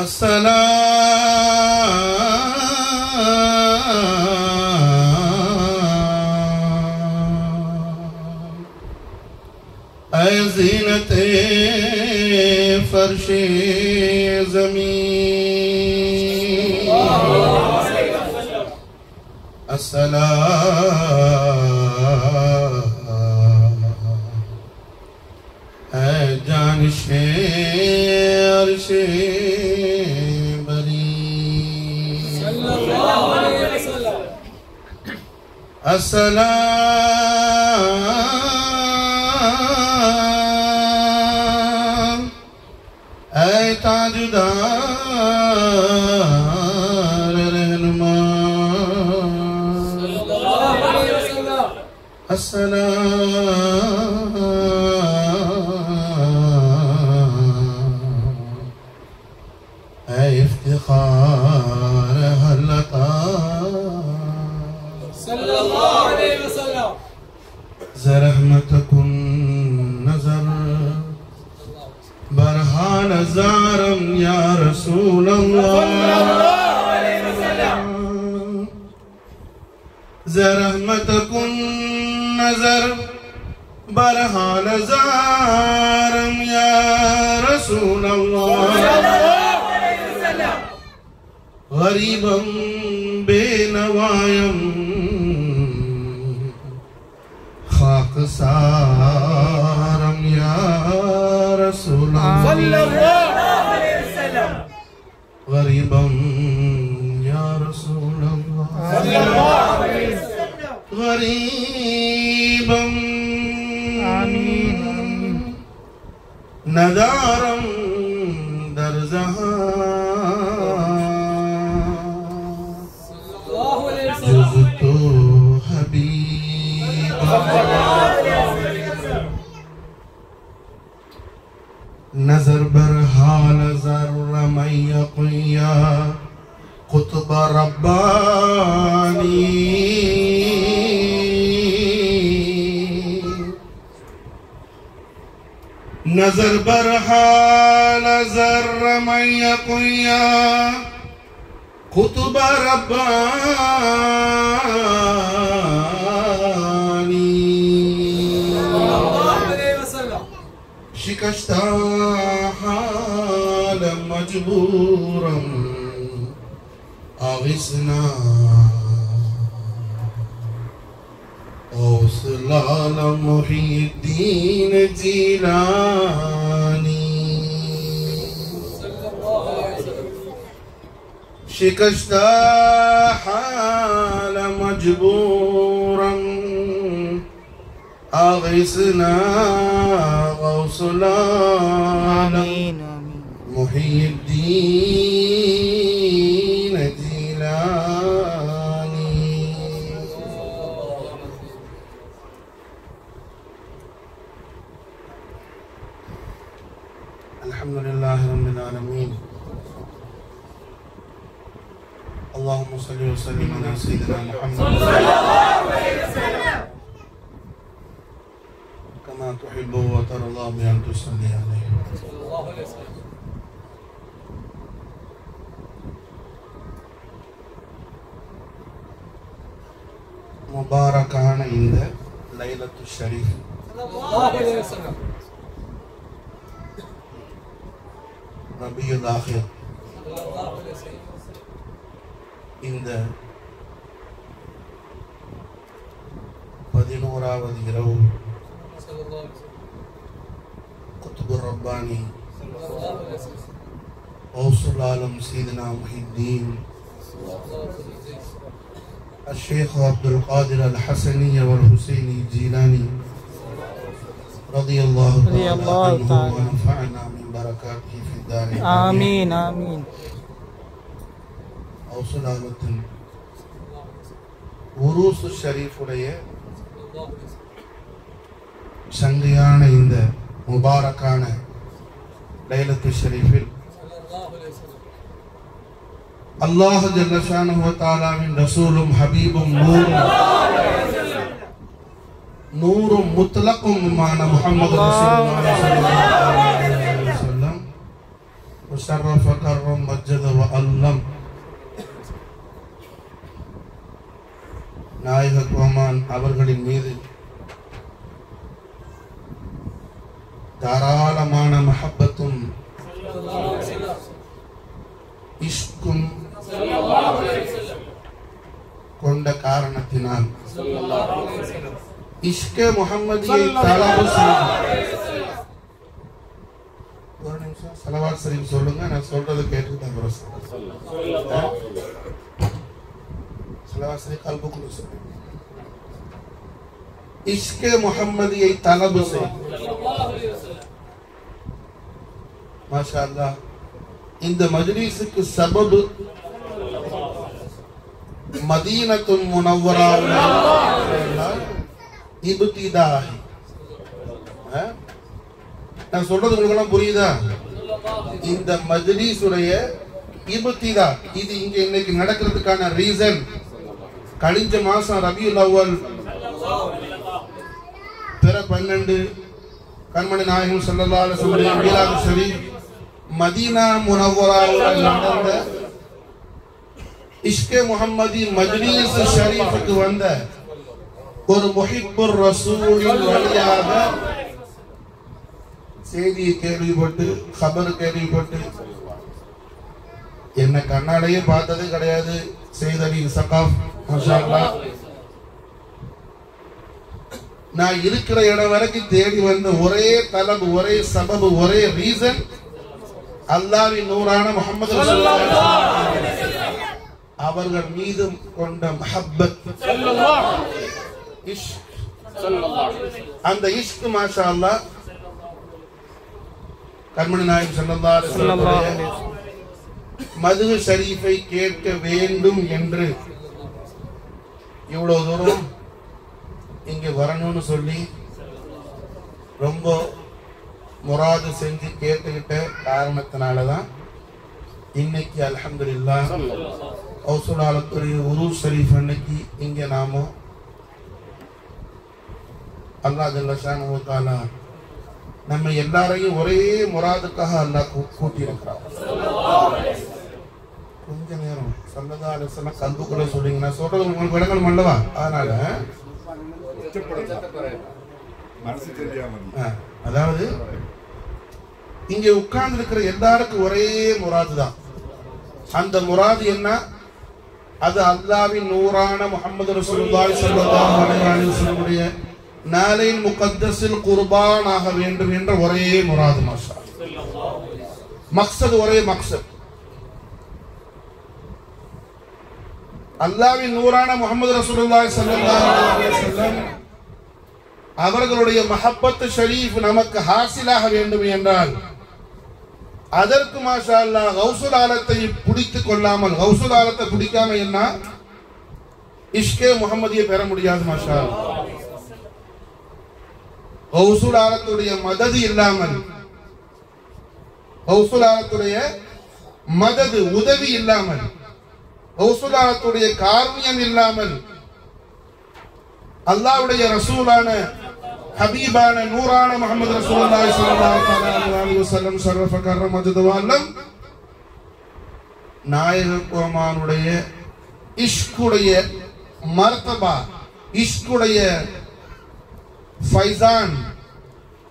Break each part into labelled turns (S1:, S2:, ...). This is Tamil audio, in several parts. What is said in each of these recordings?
S1: اے زینت فرش زمین. السلام. جان شیر عرش السلام. غريبا يا رسول الله غريبا آمين نذارا رباني. نظر برها نظر رمي قيا خطب رباني. شكشتا حالا مجبورا. غصنا أوصل على محي الدين جيلاني. شكشت حال مجبورا. أغصنا غوص على محي الدين سيدنا محمد كما تحب وترى الله بأن تصلي عليه முபாரக்கான இந்த லைலத்து ஷரீஃப் ரபியுல் ஆஹிர் இந்த نورا وذيره قطب الرباني. وصل العالم سيدنا محي الدين. الشيخ عبد القادر الحسني والحسيني الجيلاني. رضي الله تعالى عنه ونفعنا من بركاته في الدار
S2: آمين آمين.
S1: وصل العالم وروس الشريف عليه சங்கையான இந்த முபாரக்கான லைலத்து ஷெரீஃபில் அல்லாஹ் ஜல்லஷானுவத்தாலாவின் ரசூலும் ஹபீபும் நூறும் நூறும் முத்தலக்குமான முகமது சொல்லம் முஷரஃப கர்ரம் மஜ்ஜத வ அல்லம். நாயக கோமான் அவர்களின் மீது தாராளமான மஹப்பத்தும் இஷ்கும் கொண்ட காரணத்தினால். இஷ்க முகமதியை தலாபு செய்தார் ஒரு நிமிஷம் சலவாத் சரீம் சொல்லுங்க நான் சொல்றது கேட்டுட்டு தான் அப்புறம் சொல்றேன். சலவாத் சரீம் கல்புக்குள்ள சொல்லுங்க இஷ்கே முகம்மதியை தலபு செய் மாஷா அல்லாஹ் இந்த மஜ்லிஸுக்கு சபபு மதீனத்துன் முனவ்வரா இப்திதாஹி. நான் சொல்றது உங்களுக்கு புரியுதா? இந்த மஜ்லிஸுடைய இபுத்திதா இது இங்க இன்னைக்கு நடக்கிறதுக்கான ரீசன். கழிஞ்ச மாசம் ரபியுல் அவ்வல் பிற பன்னெண்டு கண்மணி நாயகம் ஸல்லல்லாஹு சொல்லி வஸல்லம் மீலாது ஷரீஃப் மதீனா முனவ்வராவில் நடந்த இஷ்கே முகம்மதி மஜ்லிஸ் ஷரீஃபுக்கு வந்த ஒரு முஹிப்புர் ரசூலின் வழியாக செய்தியை கேள்விப்பட்டு கபர் கேள்விப்பட்டு என்ன கண்ணாலேயே பார்த்தது கிடையாது செய்தலி சகாஃப் மஷா அல்லாஹ். நான் இருக்கிற இடம் வரைக்கும் தேடி வந்த ஒரே தலபு ஒரே சபபு ஒரே ரீசன் அல்லாவின் நூறான முகமது அவர்கள் மீது கொண்ட மஹப்பத். அந்த இஷ்க் மாஷா அல்லாஹ் கண்மணி நாயகம் வஸல்லம் மதுகு ஷரீஃபை கேட்க வேண்டும் என்று. இவ்வளவு தூரம் இங்க வரணும்னு சொல்லி ரொம்ப முராது செஞ்சு கேட்டுக்கிட்ட காரணத்தினால தான் இன்னைக்கு அல்ஹம்துலில்லாஹ் ஹவுசுலாலத்துடைய உரு ஷரீஃப் அன்னைக்கு இங்க நாம அல்லா ஜல்லஷானு தாலா நம்ம எல்லாரையும் ஒரே முராதுக்காக அல்லா கூட்டி இருக்கிறான் கொஞ்ச நேரம் சல்லதா அலிஸ்லாம் கல்புக்குள்ள சொல்றீங்க. சொல்றது உங்களுக்கு விளங்கணும் அல்லவா? அதனால அதாவது இங்க உட்கார்ந்து இருக்கிற எல்லாருக்கும் ஒரே முராது தான். அந்த முராது என்ன? அது அல்லாவின் நூறான முகமது ரசூலுல்லாஹி ஸல்லல்லாஹு அலைஹி வஸல்லம் நாளையின் முகத்தஸில் குர்பான் ஆக வேண்டும் என்ற ஒரே முராது மாஷா மக்சது ஒரே மக்சத் அல்லாவின் நூறான முகமது ரசூலுல்லாஹி ஸல்லல்லாஹு அலைஹி வஸல்லம் அவர்களுடைய மஹப்பத்து ஷரீஃப் நமக்கு ஹாசிலாக வேண்டும் என்றால் அதற்கு மாஷா அல்லாஹ் கௌசுல் ஆலத்தை பிடித்துக் கொள்ளாமல் கௌசுல் ஆலத்தை பிடிக்காம என்ன இஷ்கே முகமதியை பெற முடியாது மாஷா அல்லாஹ். கௌசுல் ஆலத்துடைய மதது இல்லாமல் கௌசுல் ஆலத்துடைய மதது உதவி இல்லாமல் ரசூலாத்துடைய காரணியம் இல்லாமல் அல்லாவுடைய ரசூலான ஹபீபான நூறான முகமது ரசூலுல்லாஹி ஸல்லல்லாஹு அலைஹி வஸல்லம் ஷரஃப கர்ரம் மஜ்துவால்லம் நாயக கோமானுடைய இஷ்குடைய மர்தபா இஷ்குடைய ஃபைசான்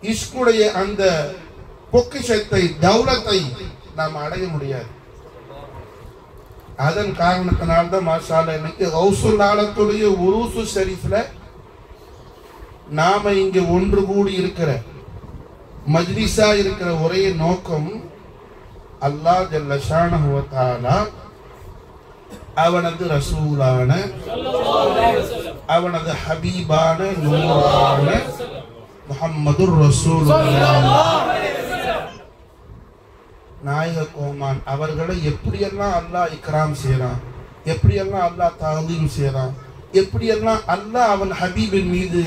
S1: இஷ்குடைய அந்த பொக்கிஷத்தை தௌலத்தை நாம் அடைய முடியாது. அதன் காரணத்தினால்தான் மாஷால இன்னைக்கு ஹவுசுல் ஆலத்துடைய உருசு ஷரீஃபில் நாம இங்கே ஒன்று கூடி இருக்கிற மஜ்லிஸாக இருக்கிற ஒரே நோக்கம் அல்லாஹ் ஜல்ல அவனது ரசூலான அவனது ஹபீபான நூறான முகம்மது ரசூல் நாயக கோமான் அவர்களை எப்படியெல்லாம் அல்லாஹ் இக்ராம் செய்யறான் எப்படியெல்லாம் அல்லாஹ் தாதீம் செய்யறான் எப்படியெல்லாம் அல்லாஹ் அவன் ஹபீபின் மீது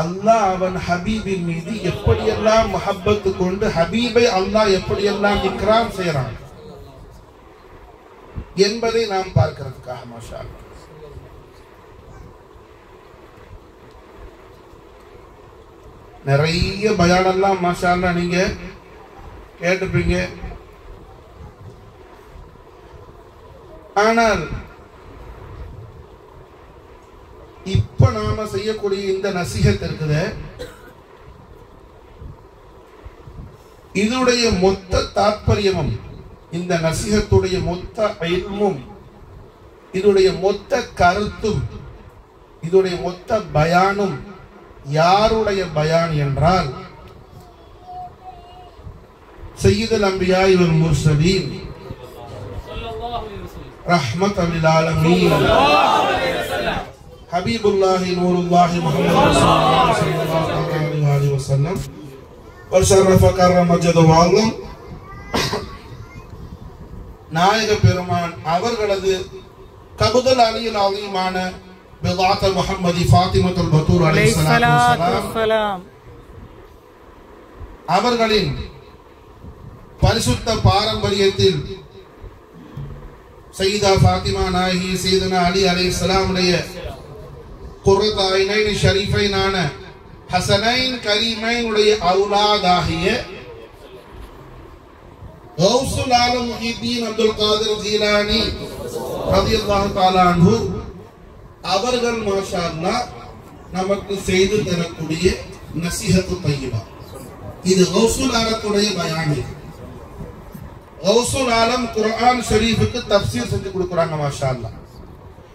S1: அல்லாஹ் அவன் ஹபீபின் மீது எப்படியெல்லாம் மஹப்பத்து கொண்டு ஹபீபை அல்லாஹ் எப்படியெல்லாம் இக்ராம் செய்யறான் என்பதை நாம் பார்க்கிறதுக்காக மாஷா நிறைய பயானெல்லாம் மாஷா நீங்க கேட்டுப்பீங்க. ஆனால் இப்ப நாம செய்யக்கூடிய இந்த நசிகத் இருக்குது இதனுடைய மொத்த தாற்பயமும் இந்த நசிகத்துடைய மொத்த அயல்மும் இதனுடைய மொத்த கருத்தும் இதனுடைய மொத்த பயானும் யாருடைய பயான் என்றால் செய்யுதல் அம்பியாய் ஒரு முர்சலீன். ரஹ்மத் அலில் ஆலமீன். ஹபீபுல்லாஹி நூருல்லாஹி முஹம்மது ஸல்லல்லாஹு அலைஹி வஸல்லம் வஷரஃப கர்ரம நாயக பெருமான் அவர்களது கபுதல் அலியில் அதிகமான பிதாத்த முஹம்மதி ஃபாத்திமத்துல் பத்தூர்
S3: عليه
S1: அலைஹிஸ்ஸலாத்து
S3: الصلاة
S1: வஸ்ஸலாம்
S3: والسلام
S1: அவர்களின் பரிசுத்த பாரம்பரியத்தில் சையீதா ஃபாத்திமா நாயகி சையதுனா அலி அலைஹிஸ்ஸலாமுடைய குர்ரத் ஐனைன் ஷரீஃபைனான ஹசனைன் கரீமைனுடைய அவுலாதாகிய கௌசுல் ஆலம் முஹிதீன் அப்துல் காதிர் ஜீலானி ரலியல்லாஹு தஆலா அன்ஹு அவர்கள் மாஷால்லா நமக்கு செய்து தரக்கூடிய நசிஹத்து தய்யிபா. இது கௌசுல் ஆலத்துடைய பயானி. கௌசுல் ஆலம் குரான் ஷரீஃபுக்கு தப்சீர் செஞ்சு கொடுக்குறாங்க மாஷால்லா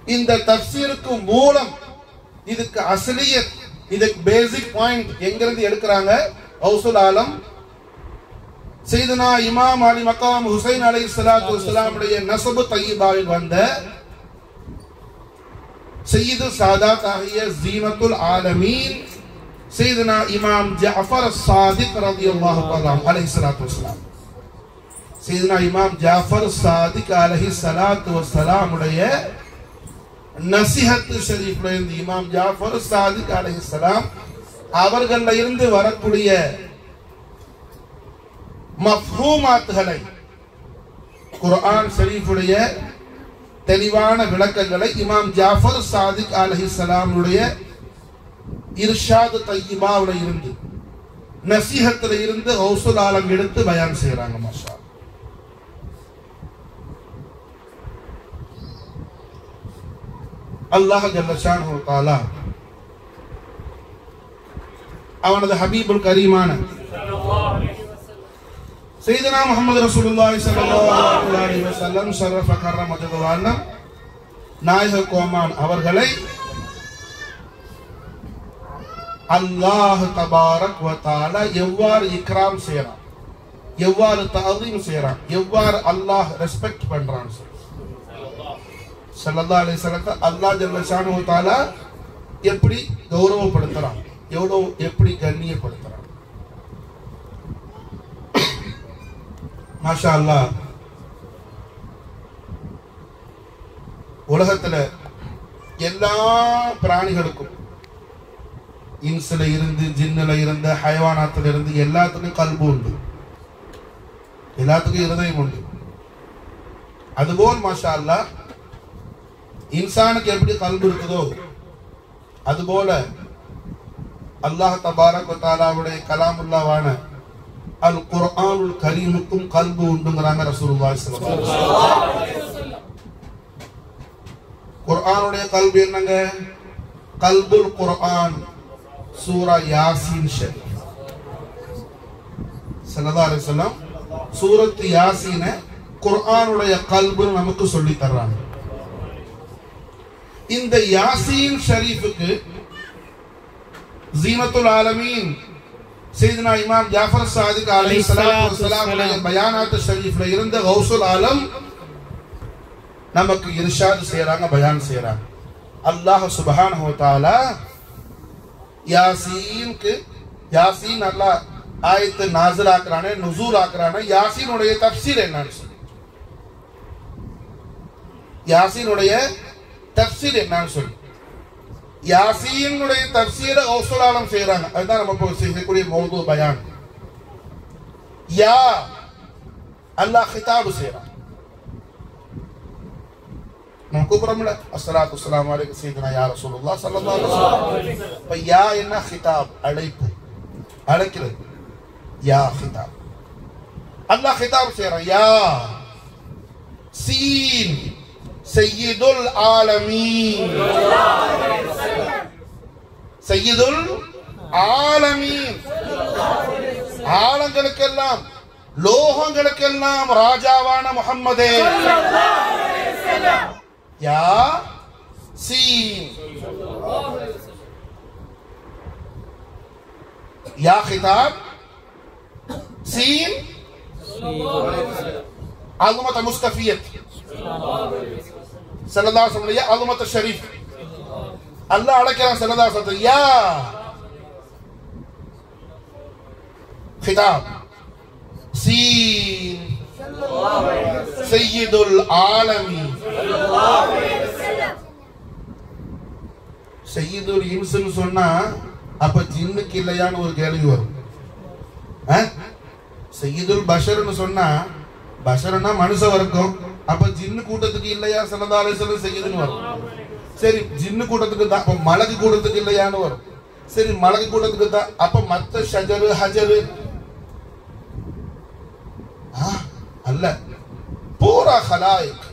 S1: இந்த தப்சீருக்கு மூலம் இதுக்கு அசலியத் இதுக்கு பேசிக் பாயிண்ட் எங்கிருந்து எடுக்கிறாங்க? கௌசுல் ஆலம் செய்தனா இமாம் அலி மக்காம் ஹுசைன் அலை சலாத்து இஸ்லாமுடைய நசபு தையிபாவில் வந்த சையீது சாதாத் ஆகிய ஜீனத்துல் ஆலமீன் செய்தனா இமாம் ஜாஃபர் சாதிக் ரலியல்லாஹு தஆலா அலைஹி ஸலாத்து வஸலாம் செய்தனா இமாம் ஜாஃபர் சாதிக் அலைஹி ஸலாத்து வஸலாம் உடைய நசிஹத் ஷரீஃப்ல இருந்து இமாம் ஜாஃபர் சாதிக் அலைஹி ஸலாம் அவர்கள இருந்து வரக்கூடிய மஃஹூமாத்துகளை குர்ஆன் ஷரீஃபுடைய தெளிவான விளக்கங்களை இமாம் ஜாஃபர் சாதிக் அலஹி சலாமுடைய இர்ஷாது தையிபாவில் இருந்து நசீகத்தில் இருந்து ஹவுசுல் ஆலம் எடுத்து பயான் செய்கிறாங்க மாஷா. அல்லாஹ் ஜல்லஷான் தாலா அவனது ஹபீபுல் கரீமான சையதுனா முஹம்மது ரசூலுல்லாஹி ஸல்லல்லாஹு அலைஹி வஸல்லம் ஷரஃப கர்ரம ஜதவானம் நாயக கோமான் அவர்களை அல்லாஹ் தபாரக் வ எவ்வாறு இக்ராம் செய்யறான் எவ்வாறு தஅதீம் செய்யறான் எவ்வாறு அல்லாஹ் ரெஸ்பெக்ட் பண்றான் ஸல்லல்லாஹு அலைஹி வஸல்லம் அல்லாஹ் ஜல்ல ஷானஹு எப்படி கௌரவப்படுத்துறான் எவ்வளவு எப்படி கண்ணியப்படுத்துறான் மாஷா அல்லாஹ் உலகத்துல எல்லா பிராணிகளுக்கும் இன்சுல இருந்து ஜின்னுல இருந்து ஹைவானாத்துல இருந்து எல்லாத்துக்கும் கல்பு உண்டு. எல்லாத்துக்கும் இருதயம் உண்டு. அதுபோல் மாஷா அல்லாஹ் இன்சானுக்கு எப்படி கல்பு இருக்குதோ அதுபோல அல்லாஹ் தபாரக் தாலாவுடைய கலாமுல்லாவான அல் குர்ஆனுல் கரீமுக்கும் கல்பு உண்டுங்கிறாங்க ரசூலுல்லாஹி ஸல்லல்லாஹு குர்ஆனுடைய கல்பு என்னங்க கல்புல் குர்ஆன் சூரா யாசின் ஷரீஃப் ஸல்லல்லாஹு அலைஹி வஸல்லம் சூரத் யாசீன குர்ஆனுடைய கல்பு நமக்கு சொல்லி தர்றாங்க இந்த யாசீன் ஷரீஃபுக்கு ஜீனத்துல் ஆலமீன் சையதுனா இமாம் ஜாஃபர் சாதிக் அலைஹி ஸலாத்து வஸலாம் உடைய பயானாத் ஷரீஃப்ல இருந்த கௌசுல் ஆலம் நமக்கு இர்ஷாத் செய்யறாங்க பயான் செய்யறாங்க அல்லாஹ் சுப்ஹானஹு வ தஆலா யாசீனுக்கு யாசீன் அல்லாஹ் ஆயத்து நாசில் ஆக்குறானே நுசூல் ஆக்குறானே யாசீனுடைய தஃப்சீர் என்னன்னு சொல்லி யாசீனுடைய தப்சீர் என்னன்னு சொல்லி யாசீனுடைய தப்சீரை கௌசலாலம் செய்யறாங்க அதுதான் நம்ம இப்போ செய்யக்கூடிய மௌது பயான் யா அல்லாஹ் கிதாபு செய்யறான் நம்ம கூப்பிடுறோம்ல அஸ்ஸலாத்து வஸ்ஸலாமு அலைக்கும் சையதுனா யா ரசூலுல்லாஹ் ஸல்லல்லாஹு அலைஹி வஸல்லம் இப்ப யா என்ன கிதாப் அழைப்பு அழைக்கிறது யா கிதாப் அல்லாஹ் கிதாப் செய்யறான் யா சீன் சையீதுல் ஆலமீன் சையீதுல் ஆலமீன் ஆலங்களுக்கெல்லாம் லோகங்களுக்கெல்லாம் ராஜாவான முஹம்மதே யா சீன் யா خطاب سين عظمة مستفيد صلى الله عليه وسلم يا عظمة الشريف الله அழைக்கிறான் صلى الله عليه وسلم يا خطاب سين سيد العالمين சையீதுல் இன்சுன்னு சொன்னா அப்ப ஜின்னுக்கு இல்லையான்னு ஒரு கேள்வி வரும் ஆ? சையீதுல் பஷர்னு சொன்னா பஷர்னா மனுஷ வர்க்கம் அப்ப ஜின்னு கூட்டத்துக்கு இல்லையா சல்லல்லாஹு சொல்ல செய்யுதுன்னு வரும் சரி ஜின்னு கூட்டத்துக்கு தான் அப்ப மலகு கூட்டத்துக்கு இல்லையான்னு வரும். சரி மலகு கூட்டத்துக்கு தான் அப்ப மத்த ஷஜரு ஹஜரு. அல்ல. பூரா ஹலாயிக்.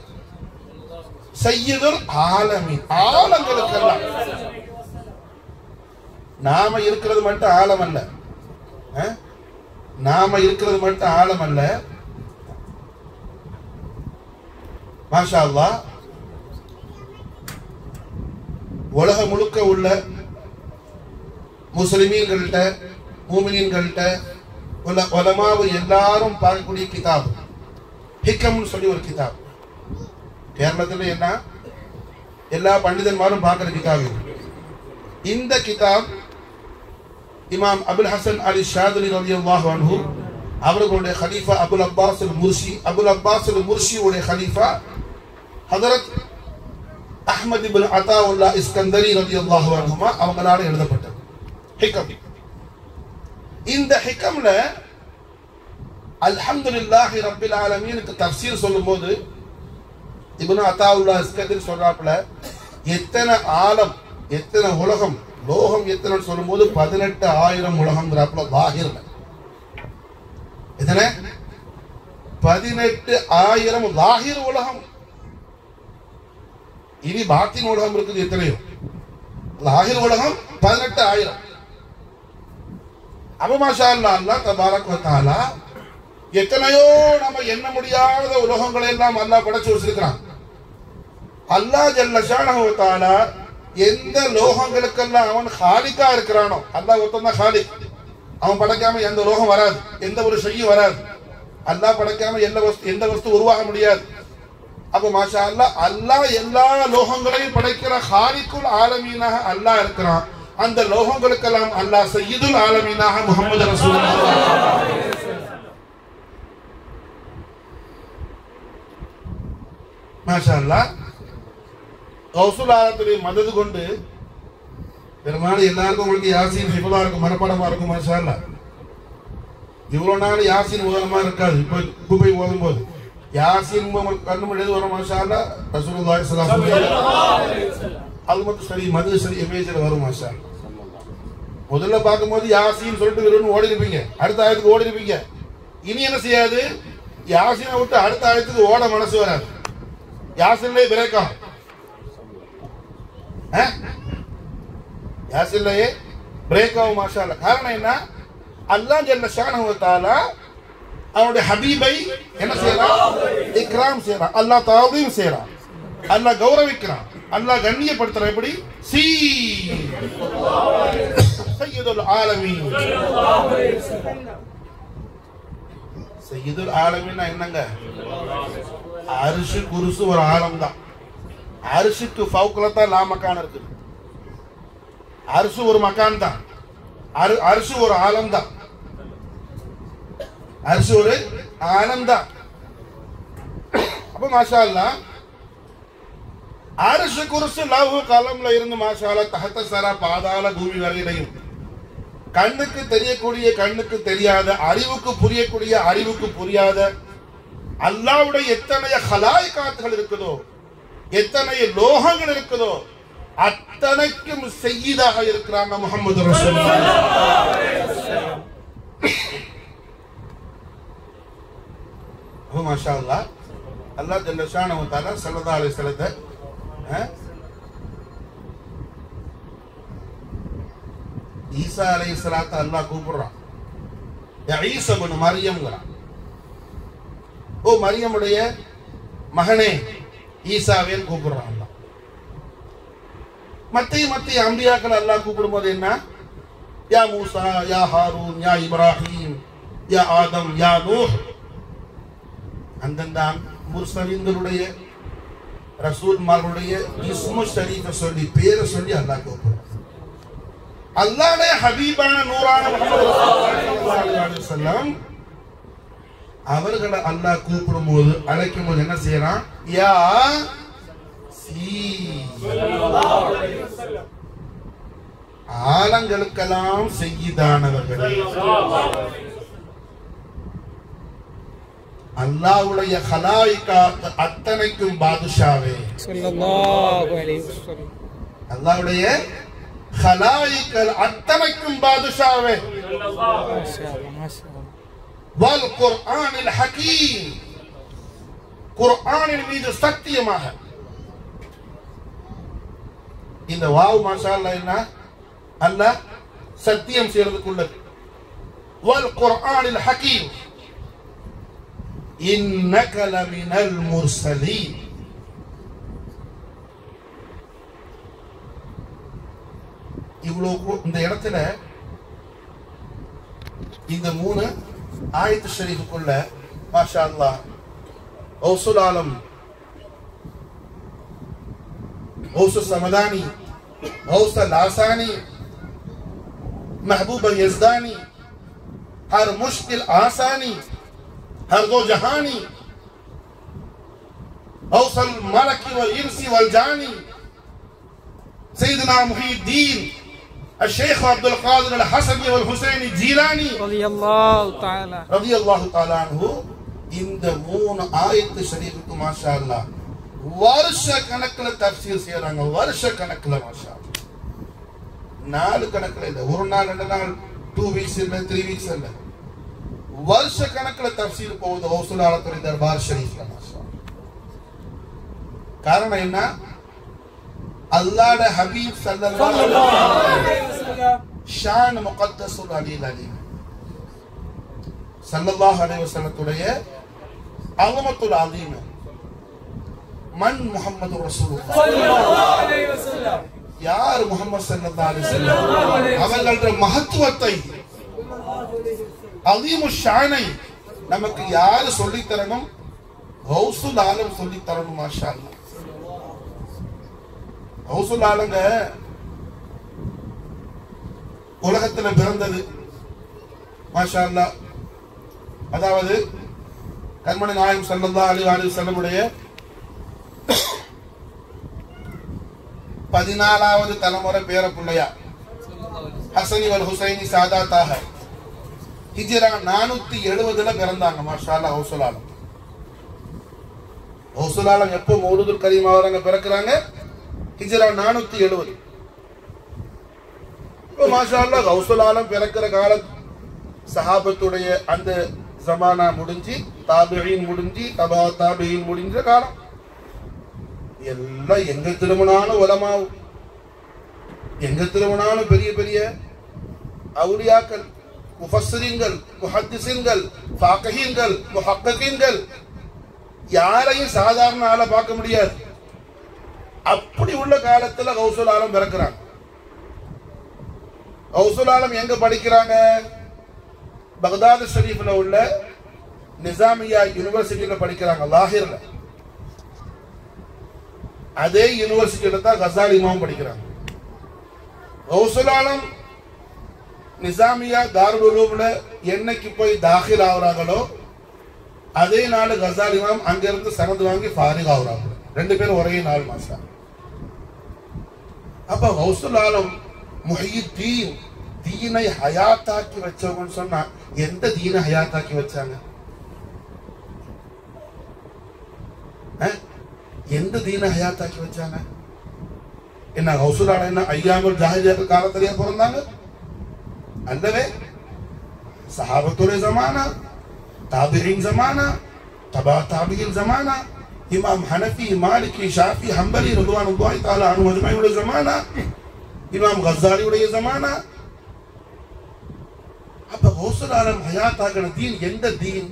S1: சையதுல் ஆலமீன். ஆலங்களுக்கெல்லாம். நாம இருக்கிறது மட்டும் ஆழம் அல்ல. நாம இருக்கிறது மட்டும் ஆழம் அல்ல. மாஷா அல்லா உலகம் முழுக்க உள்ள முஸ்லிமீன்கள்ட்ட மூமினீன்கள்ட்ட உள்ள உலமாவு எல்லாரும் பார்க்கக்கூடிய கிதாப். ஹிக்கம்னு சொல்லி ஒரு கிதாப். கேரளத்தில் என்ன? எல்லா பண்டிதன்மாரும் பார்க்குற கிதாப் இந்த கிதாப் இமாம் அபுல் ஹசன் அலி ஷாதுலி ரலியல்லாஹு அன்ஹு அவர்களுடைய ஹலீஃபா Abul Abbas Mursi Abul Abbas முர்ஷியுடைய ஹலீஃபா ஹதரத் அஹ்மத் இப்னு அத்தாவுல்லா இஸ்கந்தரி ரலியல்லாஹு அன்ஹுமா அவங்களால எழுதப்பட்டது. ஹிக்கம் இந்த ஹிகம்ல அல்ஹம்துலில்லாஹி ரப்பில் ஆலமீனுக்கு தஃப்சீர் சொல்லும்போது இப்னு அத்தாவுல்லா இஸ்கந்தரி சொல்றாப்புல எத்தனை ஆலம் எத்தனை உலகம் லோகம் எத்தனை சொல்லும்போது பதினெட்டு ஆயிரம் உலகம்ங்கிறாப்புல லாகிர்ல எத்தனை? பதினெட்டு ஆயிரம் லாகிர் உலகம். இனி பாத்தின் உலகம் இருக்குது எத்தனையோ? லாகிர் உலகம் பதினெட்டு ஆயிரம் அபமாஷா மாஷா அல்லா தபாரக் எத்தனையோ நம்ம எண்ண முடியாத உலகங்களை எல்லாம் அல்லாஹ் படைச்சு வச்சிருக்கிறான். அல்லாஹ் ஜல்ல எந்த லோகங்களுக்கெல்லாம் அவன் ஹாலிக்கா இருக்கிறானோ அல்லாஹ் ஒருத்தன் தான் ஹாலிக். அவன் படைக்காம எந்த லோகம் வராது எந்த ஒரு செய்யும் வராது. அல்லாஹ் படைக்காம எந்த வஸ்து எந்த வஸ்து உருவாக முடியாது. அப்போ மாஷா அல்லாஹ் அல்லாஹ் எல்லா லோகங்களையும் படைக்கிற ஹாரிக்குல் ஆலமீனாக அல்லாஹ் இருக்கிறான். அந்த லோகங்களுக்கெல்லாம் அல்லாஹ் சையீதுல் ஆலமீனாக முகமது ரசூல் மாஷா அல்லாஹ் கௌசுல் ஆலத்துடைய மதது கொண்டு பெரும்பாலும் எல்லாருக்கும் உங்களுக்கு யாசின் ஹிபலா இருக்கும் மனப்பாடமா இருக்கும் மாஷா அல்லாஹ் இவ்வளவு நாள் யாசின் ஓதனமா இருக்காது இப்ப குப்பை ஓதும் போது யாசின் மு- கண்ணு முடியாது வரும் மாஷா அல்லாஹ் ரசூலுல்லாஹி அது மட்டும் சரி மது சரி இமேஜில் வரும் மாஷா அல்லாஹ். முதல்ல பார்க்கும்போது யாசின்னு சொல்லிட்டு வெறும் ஓடி இருப்பீங்க அடுத்த ஆயத்துக்கு ஓடி இருப்பீங்க இனி என்ன செய்யாது? யாசினை விட்டு அடுத்த ஆயத்துக்கு ஓட மனசு வராது. யாசின்லே பிரேக் ஆகும் அஹ்? யாசின்லயே பிரேக் ஆகும் மாஷா காரணம் என்ன? அல்லாஹ் ஜல்ல ஷானஹு வ அவனுடைய ஹபீபை என்ன செய்யறான்? இக்ராம் செய்யறான். அல்லாஹ் தாவதையும் செய்யறான். அல்லாஹ் கௌரவிக்கிறான். அல்லாஹ் கண்ணியப்படுத்துற எப்படி? சீ. சையதுல் ஆலமீன். சையதுல் ஆலமீன் என்னங்க? அரிசி குருசு ஒரு ஆலம் தான் அரிசிக்கு ஃபவுக்கில் தான் லா மக்கான் இருக்குது. அரிசு ஒரு மக்கான் தான் அரு அரிசி ஒரு ஆலம் தான் அரிசி ஒரு ஆலம் அப்ப மாஷா அல்லாஹ் அரசு குருசு லவ்ஹு காலம்ல இருந்து மாஷால தகத்த சரா பாதாள பூமி வரையிலையும் கண்ணுக்கு தெரியக்கூடிய கண்ணுக்கு தெரியாத அறிவுக்கு புரியக்கூடிய அறிவுக்கு புரியாத அல்லாவுடைய எத்தனைய ஹலாய் காத்துகள் இருக்குதோ எத்தனை லோகங்கள் இருக்குதோ அத்தனைக்கும் செய்யதாக இருக்கிறாங்க முகமது மாஷா அல்லா அல்லாஹ் ஜல்லஷான தாரா சல்லதா அலை சலத்தை ஈசா அலை சலாத்த அல்லா கூப்பிடுறான். ஈசபன் மரியம்ங்கிறான். ஓ மரியமுடைய மகனே ஈசாவேன்னு கூப்பிடுறான் அல்லா மத்திய மத்திய அம்பியாக்கள் கூப்பிடும் கூப்பிடும்போது என்ன? யா மூசா யா ஹாரூன் யா இப்ராஹிம் யா ஆதம் யா நூஹ். அந்தந்தான் முர்சலின்களுடைய ரசூல்மார்களுடைய இஸ்மு ஷரீஃபை சொல்லி பேரை சொல்லி அல்லாஹ் கூப்பிடுறான் அல்லாஹ்வுடைய ஹபீபான நூறான முஹம்மது அவர்களை அல்லாஹ் கூப்பிடும் போது அழைக்கும் போது என்ன செய்யறான்? யா ஆலங்களுக்கெல்லாம் செய்யிதானவர்கள். அல்லாஹ்வுடைய ஹலாயிக்காத்து அத்தனைக்கும் பாதுஷாவே
S3: சல்லல்லாஹு அலைஹி வஸல்லம்
S1: அல்லாஹ்வுடைய ஹலாயிக்கல் அத்தனைக்கும் பாதுஷாவே
S3: மாஷா அல்லாஹ் மாஷா அல்லாஹ்
S1: வல் குர்ஆனில் ஹகீம் குர்ஆனின் மீது சத்தியமாக இந்த வாவ் மாஷா அல்லாஹ் என்ன அல்லாஹ் சத்தியம் செய்யறதுக்குள்ளது வல் குர்ஆனில் ஹகீம் إنك لمن المرسلين இவ்வளோ இந்த இடத்துல இந்த மூணு ஆயத்து ஷரீஃபுக்குள்ள மாஷா அல்லா ஹவுசுல் ஆலம் ஹவுசு சமதானி ஹவுச லாசானி محبوب يزداني هر مشکل آسانی ہر دو جہانی اوصل ملک والانس والجانی سیدنا محید دین الشیخ عبد القادر الحسن والحسین جیلانی
S3: رضی اللہ
S1: تعالی. رضی اللہ تعالی عنہ இந்த மூணு ஆயத்து ஷரீஃபுக்கு மாஷா அல்லா வருஷ கணக்குல தப்சீர் செய்யறாங்க வருஷ கணக்குல மாஷா நாலு கணக்குல இல்லை ஒரு நாள் ரெண்டு நாள் டூ வீக்ஸ் இல்லை த்ரீ வீக்ஸ் வருஷ கணக்குல தப்சீர் போகுது ஹவுசுலாலத்துறை தர்பார் ஷரீஃப்ல மாஷா அல்லாஹ். காரணம் என்ன அல்லாஹ்ட ஹபீப் ஸல்லல்லாஹு அலைஹி வஸல்லம் ஷான் முகத்தசுல் அலீல் அலீம் சல்லல்லாஹு அலைஹி வஸல்லத்துடைய அலமத்துல் அலீம் மன் முஹம்மது ரசூலுல்லாஹ் யார் முஹம்மது ஸல்லல்லாஹு அலைஹி வஸல்லம் அவர்களுடைய மகத்துவத்தை அலீமு ஷானை நமக்கு யாரு சொல்லி தரணும் ஹவுசுல் ஆலம் சொல்லி தரணும் மாஷா ஹவுசுல் கௌசுல் ஆலங்க உலகத்துல பிறந்தது. மாஷா அதாவது கண்மணி நாயகம் செல்லந்தா அலி அலி செல்லமுடைய பதினாலாவது தலைமுறை பேர பிள்ளையா ஹசனி வல் ஹுசைனி சாதாத்தாக. ஹிஜ்ரா நானூத்தி எழுபதுல பிறந்தாங்க மாஷா ஹவுசலாலம் ஹவுசுலாலம் ஹவுசுலாலம் எப்போ மௌலூதுல் கரீம் அவரங்க பிறக்கிறாங்க? ஹிஜ்ரா நானூத்தி எழுபது. இப்போ மாஷாலா அல்லாஹ் ஆலம் பிறக்கிற கால சஹாபத்துடைய அந்த ஜமானா முடிஞ்சு தாபியின் முடிஞ்சு தபா தாபியின் முடிஞ்ச காலம். எல்லாம் எங்க திருமணாலும் உலமாவும் எங்க திருமணாலும் பெரிய பெரிய அவுலியாக்கள் முஃபஸ்ஸரீன்கள் முஹத்திஸீன்கள் ஃபாக்கிஹீன்கள் முஹக்கீன்கள் யாரையும் சாதாரண ஆளை பார்க்க முடியாது. அப்படி உள்ள காலத்துல கௌசல் ஆலம் பிறக்கிறாங்க கௌசல் ஆலம் எங்க படிக்கிறாங்க? பக்தாது ஷரீஃபில் உள்ள நிசாமியா யூனிவர்சிட்டியில் படிக்கிறாங்க லாஹிர்ல. அதே யூனிவர்சிட்டியில் தான் கசாலிமாவும் படிக்கிறாங்க. கௌசல் ஆலம் நிசாமியா தாருல் என்னைக்கு போய் தாகில் ஆகுறாங்களோ அதே நாள் கசால் இமாம் அங்கிருந்து சனது வாங்கி ஃபாரிக் ஆகுறாங்க ரெண்டு பேரும் ஒரே நாள் மாசம் அப்ப ஹவுசுல் ஆலம் முஹித்தீன் தீனை ஹயாத்தாக்கி வச்சவங்கன்னு சொன்னா எந்த தீனை ஹயாத்தாக்கி வச்சாங்க? அஹ்? எந்த தீனை ஹயாத்தாக்கி வச்சாங்க? என்ன ஹவுசுல் ஆலம் என்ன ஐயாமல் ஜாஹிலியத்து காலத்திலேயே பிறந்தாங்க? அல்லவே சஹாபத்துடைய ஜமானா தாபிரின் ஜமானா தபா தாபியின் ஜமானா இமாம் ஹனஃபி மாலிகி ஷாஃபி ஹம்பலி ருதுவானுல்லாஹி தஆலா அன்ஹு அஜ்மஈனுடைய ஜமானா இமாம் கஸ்ஸாலியுடைய ஜமானா அப்ப கௌசுல் ஆலம் ஹயாத்தாக்கின தீன் எந்த தீன்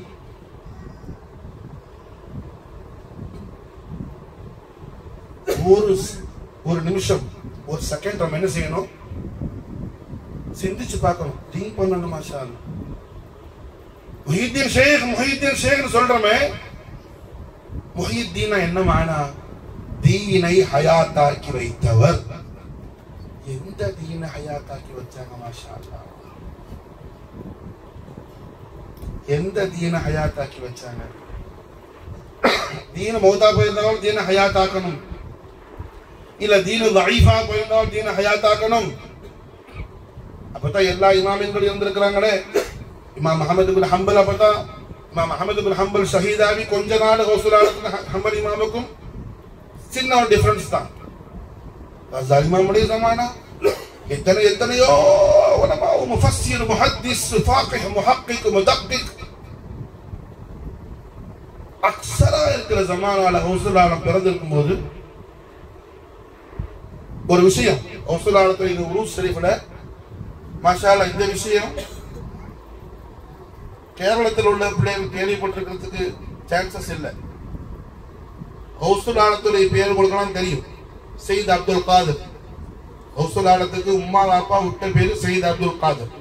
S1: ஒரு ஸ்- ஒரு நிமிஷம் ஒரு செகண்ட் நம்ம என்ன செய்யணும் சிந்திச்சு பார்க்கணும். திங்க் பண்ணணும் மாஷா அல்லாஹ். முஹித்தீன் ஷேக் முஹித்தீன் ஷேக்னு சொல்றமே. முஹித்தீனா என்ன மானா? தீனை ஹயாத்தாக்கி வைத்தவர். எந்த தீனை ஹயாத்தாக்கி வச்சாங்க மாஷா எந்த தீனை ஹயாத்தாக்கி வச்சாங்க? தீன மௌதா போயிருந்தாலும் தீனை ஹயாத்தாக்கணும். இல்ல தீனு லைஃபா போயிருந்தாலும் தீனை ஹயாத்தாக்கணும். அப்பதான் எல்லா இமாமின்களும் இருந்திருக்கிறாங்களே. இமாம் அகமது பின் ஹம்பல் அப்பதான் இமாம் அகமது பின் ஹம்பல் ஷஹீதாவி கொஞ்ச நாள் ஹோசுலாலுக்கும் ஹம்பல் இமாமுக்கும் சின்ன ஒரு டிஃபரன்ஸ் தான். இமாமுடைய சமானா எத்தனை எத்தனையோ உலமாவு முஃபஸ்ஸிர் முஹத்திஸ் ஃபாகிஹ் முஹக்கிக் முதக்கிக். அக்ஸரா இருக்கிற ஜமானால ஹவுசுலாலம் பிறந்திருக்கும் போது ஒரு விஷயம் ஹவுசுலாலத்துல இது உருஸ் ஷரீஃப்ல மஷாலா இந்த விஷயம் கேரளத்தில் உள்ள பிள்ளைகள் கேள்விப்பட்டிருக்கிறதுக்கு சான்சஸ் இல்லை. ஹவுசுல் ஆலத்துடைய பேர் கொடுக்கலாம் தெரியும். Syed Abdul Qadir. ஹவுசுல் ஆலத்துக்கு உம்மா அப்பா விட்ட பேரு Syed Abdul Qadir.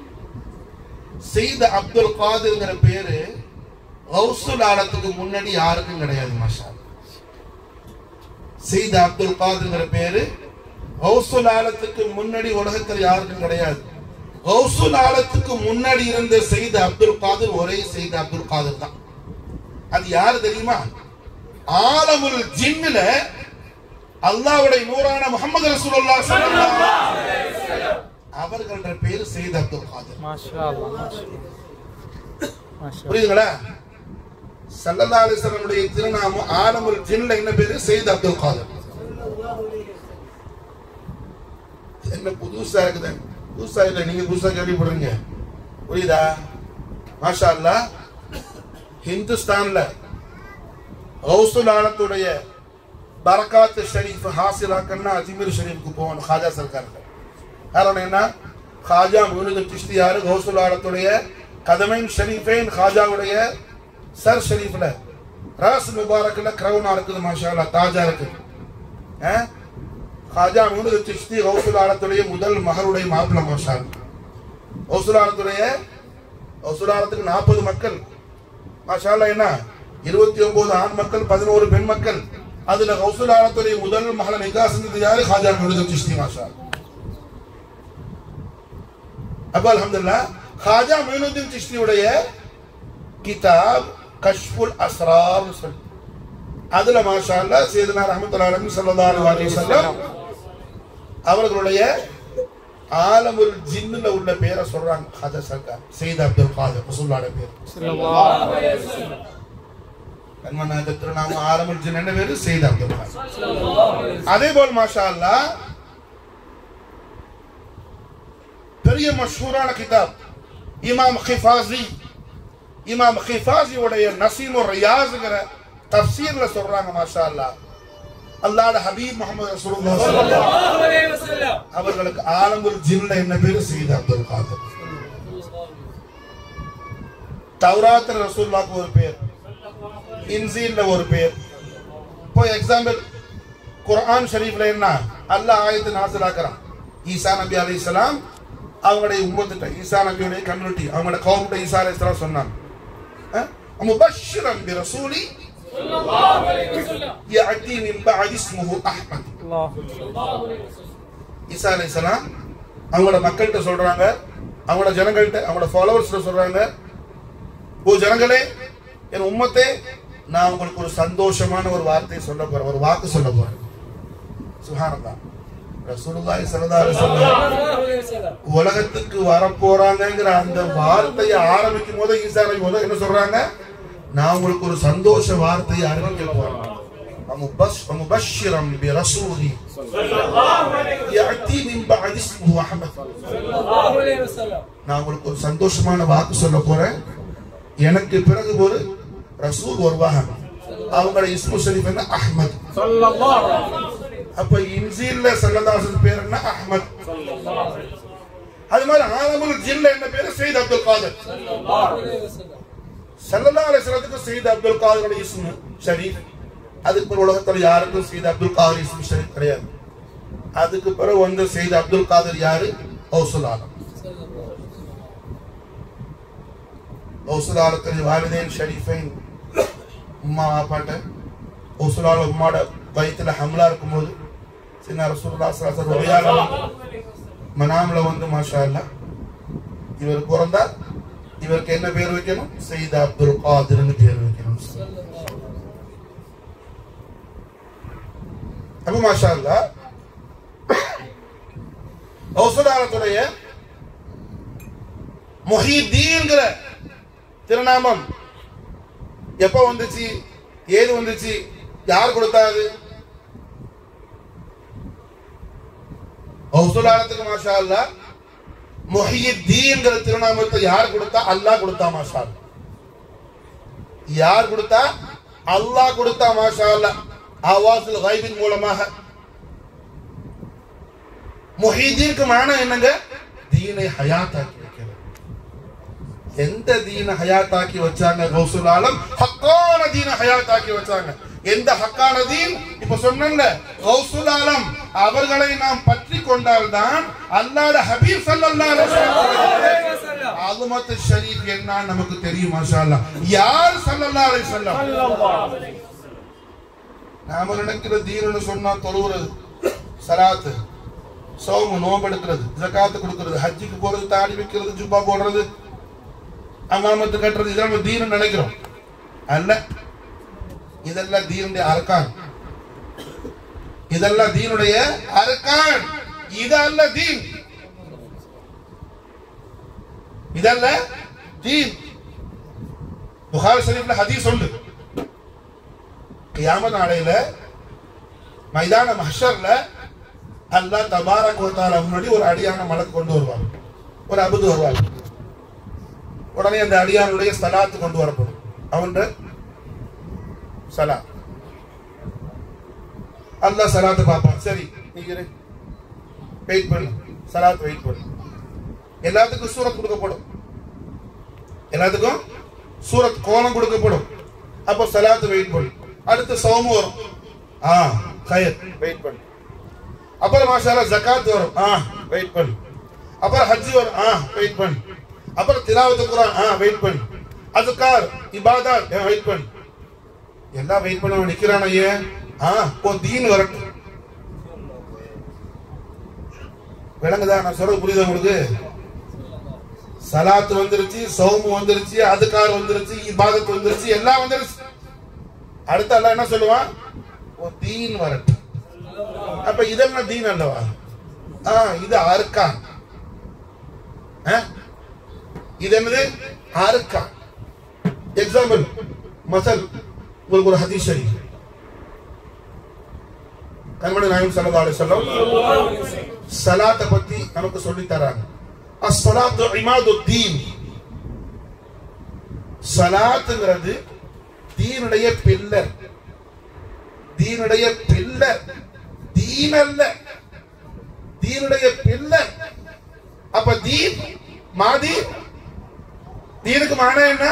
S1: Syed Abdul காதர்ங்கிற பேரு ஹவுசுலாலத்துக்கு முன்னாடி யாருக்கும் கிடையாது மஷா சயீத் அப்துல் காதர்ங்கிற பேரு ஹவுசுல் ஆலத்துக்கு முன்னாடி உலகத்தில் யாருக்கும் கிடையாது. கௌசுல் ஆலத்துக்கு முன்னாடி இருந்த செய்த அப்துல் காதர் ஒரே செய்த அப்துல் காதர் தான். அது யாரு தெரியுமா? ஆலமுல் ஜின்னுல அல்லாஹ்வுடைய நூறான முகமது வஸல்லம். அவர்கள்ன்ற பேரு செய்த அப்துல் காதர். புரியுதுங்களா? சல்லல்லாஹு அலைஹி வஸல்லமுடைய திருநாமம் ஆலமுல் ஜின்ல என்ன பேரு? செய்த அப்துல் காதர். என்ன புதுசா இருக்குது. புதுசா இல்ல நீங்க புதுசா கேள்விப்படுறீங்க புரியுதா மாஷா அல்லாஹ் ஹிந்துஸ்தான்ல ஹவுசுல் ஆலத்துடைய பரக்காத் ஷரீஃப் ஹாசிலாக்கன்னா அஜ்மீர் ஷரீஃப்க்கு போகணும் ஹாஜா சர்க்கார் காரணம் என்ன ஹாஜா முனுதன் கிஷ்தியாரு கௌசுல் ஆலத்துடைய கதமைன் ஷரீஃபைன் ஹாஜாவுடைய சர் ஷரீஃப்ல ராஸ் முபாரக்ல கிரவுனா இருக்குது மாஷா அல்லாஹ் தாஜா இருக்குது ஆ? ஹாஜா முகமது சிஷ்தி கௌசுல் முதல் மகளுடைய மாப்பிள்ள மாஷா கௌசுல் ஆலத்துடைய நாற்பது மக்கள் மாஷா என்ன இருபத்தி ஒன்பது ஆண் மக்கள் பதினோரு பெண் மக்கள் அதுல கௌசுல் முதல் மகளை நிகா செஞ்சது யாரு ஹாஜா முகமது சிஷ்தி மாஷா அப்ப அலமதுல்லா ஹாஜா மீனுதீன் சிஷ்தியுடைய கிதாப் கஷ்புல் அஸ்ரார் அதுல மாஷா அல்லா சையதுனா ரஹ்மத்துல்லாஹி அலைஹி ஸல்லல்லாஹு அலைஹி வஸல்லம் அவர்களுடைய ஆலமுல் ஜின்னுல உள்ள பேரை சொல்றாங்க. ஹாஜா சர்க்கார். சையத் அப்துல் காதர் ரசூலுல்லாஹ்வுடைய பேர்.
S3: ஸல்லல்லாஹு அலைஹி வஸல்லம்.
S1: கண்மனாக திருநாம ஆலமுல் ஜின் என்ன பேரு? சையத் அப்துல் காதர். அதே போல் மாஷா அல்லாஹ் பெரிய மஷூரான கிதாப் இமாம் ஹிஃபாசி இமாம் ஹிஃபாசி உடைய நசீமு ரியாஸ்ங்கிற தஃசீர்ல சொல்றாங்க மாஷா அல்லாஹ் அல்லாஹ்வுடைய ஹபீப் முஹம்மது ரசூலுல்லாஹ் அவர்களுக்கு ஆலமுல் ஜின்ல என்ன பேரு? சையத் அப்துல் காதர். தௌராத்ல ரசூலுல்லாஹ்க்கு ஒரு பேர். இன்சீல்ல ஒரு பேர். இப்போ எக்ஸாம்பிள் குர்ஆன் ஷரீஃப்ல என்ன? அல்லாஹ் ஆயத்து நாசிலாக்குறான். ஈசா நபி அலைஹிஸ்ஸலாம் அவங்களுடைய உம்மத்திட்ட ஈசா நபியுடைய கம்யூனிட்டி அவங்களோட கவுமுட்ட ஈசா அலைஹிஸ்ஸலாம் சொன்னாங்க. அஹ்? முபஷ்ஷிரன் பிரசூலி يأتي من بعد اسمه أحمد
S3: அல்லாஹ்
S1: ஈசா அலைஹிஸ்ஸலாம் அவங்களோட மக்கள்கிட்ட சொல்றாங்க அவங்களோட ஜனங்கள்கிட்ட அவங்களோட ஃபாலோவர்ஸ்ல சொல்றாங்க ஓ ஜனங்களே என் உம்மத்தே நான் உங்களுக்கு ஒரு சந்தோஷமான ஒரு வார்த்தை சொல்ல போறேன் ஒரு வாக்கு சொல்ல போறேன் சுஹானல்லா ரசூலுல்லாஹி ஸல்லல்லாஹு அலைஹி வஸல்லம் உலகத்துக்கு வரப்போறாங்கங்கிற அந்த வார்த்தையை ஆரம்பிக்கும் போது ஈசா நபி முதல்ல என்ன சொல்றாங்க நான் உங்களுக்கு ஒரு சந்தோஷ வார்த்தையை அறிவிக்க போறேன் ومبش- ومبشرا برسول يأتي من بعد اسمه أحمد நான் உங்களுக்கு ஒரு சந்தோஷமான வாக்கு சொல்ல போறேன் எனக்கு பிறகு ஒரு ரசூல் வருவாங்க அவங்களோட இஸ்மு ஷரீஃப் என்ன அஹ்மத் அப்ப இன்ஜீல்ல சல்லல்லாஹு பேர் என்ன அஹ்மத் அது மாதிரி ஆலமுல் ஜில்ல என்ன பேரு சையத் அப்துல் காதர் செல்லல்லா அலைஹி வஸல்லத்துக்கு அப்துல் காதரோட இஸ்மு ஷரீஃப் அதுக்கு பிறகு உலகத்துல யாருக்கும் சையத் அப்துல் காதர் இஸ்மு ஷரீஃப் கிடையாது அதுக்கு பிறகு வந்து சையத் அப்துல் காதர் யாரு ஹவுசுல் ஆலம் ஹவுசுல் ஆலத்தில் வாலிதேன் ஷரீஃபைன் உம்மா ஆப்பாட்ட ஹவுசுல் ஆலம் உம்மாட வயித்துல ஹம்லா இருக்கும்போது சின்ன ரசூலுல்லாஹி சலாசர் மனாமில் வந்து மாஷா அல்லாஹ் இவர் பிறந்தா இவருக்கு என்ன பேர் வைக்கணும் சையத் அப்துல் காதிர்னு பேர் வைக்கணும் அப்ப மாஷா இல்லா ஔசதாரத்துடைய மொஹிதீன்கிற திருநாமம் எப்ப வந்துச்சு ஏது வந்துச்சு யார் கொடுத்தாது ஔசதாரத்துக்கு மாஷா இல்லா முஹியத்தீன்கிற திருநாமத்தை யார் கொடுத்தா? அல்லாஹ் கொடுத்தா மாஷா யார் கொடுத்தா? அல்லாஹ் கொடுத்தா மாஷா அல்லாஹ் ஆவாசுல் கைபின் மூலமாக. முஹிதீனுக்கு மான என்னங்க? தீனை ஹயாத்தாக்கி வைக்கிறது எந்த தீனை ஹயாத்தாக்கி வச்சாங்க கௌசுல் ஆலம்? ஹக்கான தீனை ஹயாத்தாக்கி வச்சாங்க. எந்த ஹக்கான தீன் இப்ப சொன்னேன்ல கௌசுல் ஆலம் அவர்களை நாம் பற்றி கொண்டால்தான் அல்லாஹ்வுடைய ஹபீப் ஸல்லல்லாஹு அலைஹி வஸல்லம் ஆலுமத் ஷரீஃப் என்ன நமக்கு தெரியும் மாஷா யார் ஸல்லல்லாஹு அலைஹி வஸல்லம்? நாம நினைக்கிற தீனுன்னு சொன்னா தொழுவுறது சலாத்து சோமு நோம்பெடுக்கிறது ஜகாத்து கொடுக்கிறது ஹஜ்ஜுக்கு போறது தாடி வைக்கிறது ஜுப்பா போடுறது அமாமத்து கட்டுறது இதெல்லாம் நம்ம தீனு நினைக்கிறோம். அல்ல இதெல்லாம் தீனுடைய அரக்கான். இதெல்லாம் தீனுடைய அரக்கான். இதல்ல தீன். இதல்ல தீன். புகார் ஷரீஃப்ல ஹதீஸ் உண்டு கியாம நாளையில மைதான மஹர்ல அல்லா தபாரக் கோத்தால முன்னாடி ஒரு அடியான மலக்கு கொண்டு வருவாங்க ஒரு அபுது வருவாங்க உடனே அந்த அடியானுடைய ஸ்தலாத்து கொண்டு வரப்படும். அவன் சலா அல்லா சலாத்து பார்ப்பான் சரி நீங்க வெயிட் பண்ணு சலாத் வெயிட் பண்ணு எல்லாத்துக்கும் சூரத் கொடுக்கப்படும். எல்லாத்துக்கும் சூரத் கோலம் கொடுக்கப்படும். அப்போ சலாத்து வெயிட் பண்ணு அடுத்து சௌமு வரும். ஆ கயர் வெயிட் பண்ணு அப்புறம் மாஷாலா ஜகாத் வரும். ஆ வெயிட் பண்ணு அப்புறம் ஹஜ் வரும். ஆ வெயிட் பண்ணு அப்புறம் திலாவத்து குரான் ஆ வெயிட் பண்ணு அதுக்கார் இபாதா வெயிட் பண்ணு எல்லாம் வெயிட் பண்ண நிக்கிறான் ஐயா. ஆ ஓ தீன் வரட்டும் விளங்குதா? நான் சொல்றது புரியுதா உங்களுக்கு? சலாத்து வந்துருச்சு சௌமு வந்துருச்சு அதுக்கார் வந்துருச்சு இபாதத்து வந்துருச்சு எல்லாம் வந்துருச்சு. அடுத்த எல்லாம் என்ன சொல்லுவான்? ஓ தீன் வரட்டும். அப்ப இதெல்லாம் தீன் அல்லவா? ஆ இது அறுக்கான் இது என்னது? அறுக்கான் எக்ஸாம்பிள் மசல். உங்களுக்கு ஒரு ஹதீஸ் சரி. கண்மணி நாயம் ஸல்லல்லாஹு அலைஹி வஸல்லம் சலாத்தை பத்தி நமக்கு சொல்லி தராங்க. அஸ்ஸலாத்து இமாது தீன் சலாத்துங்கிறது தீனுடைய பில்லர். தீனுடைய பில்லர். தீன் அல்ல தீனுடைய பில்லர். அப்ப தீன் மாதி தீனுக்கு மான என்ன?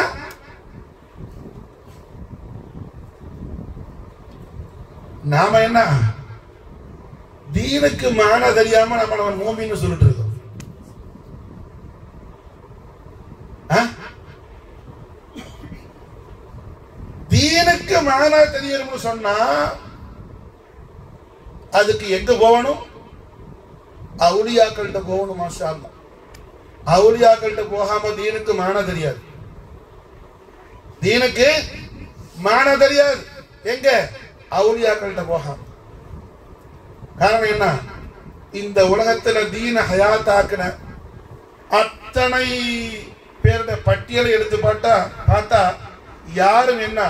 S1: நாம என்ன? தீனுக்கு மான தெரியாம நம்ம நம்ம மூமின்னு சொல்லிட்டு இருக்கோம். தீனுக்கு மானா தெரியணும்னு சொன்னா அதுக்கு எங்க போகணும்? அவுளியாக்கள்கிட்ட போகணும் மாஷா அவுளியாக்கள்கிட்ட போகாம தீனுக்கு மான தெரியாது. தீனுக்கு மான தெரியாது. எங்க? அவுலியாக்கள்கிட்ட போகாம காரணம் என்ன? இந்த உலகத்துல தீன ஹயாத்தாக்குன அத்தனை பேருடைய பட்டியலை எடுத்து பார்த்தா பார்த்தா யாரும் என்ன?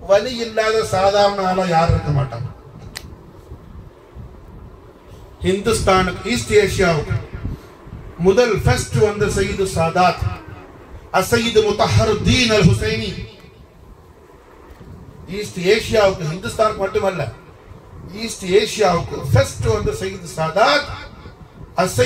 S1: வலி இல்லாத சாதாரண ஆளா யாரும் இருக்க மாட்டாங்க. ஹிந்துஸ்தானுக்கு ஈஸ்ட் ஏசியாவுக்கு முதல் ஃபர்ஸ்ட் வந்த சயீது சாதாத் அசைது முத்தஹருதீன் அல் ஹுசைனி ஈஸ்ட் ஏசியாவுக்கு ஹிந்துஸ்தான் மட்டுமல்ல ஈஸ்ட் ஏசியாவுக்கு ஃபர்ஸ்ட் வந்து சயீது சாதாத் அசை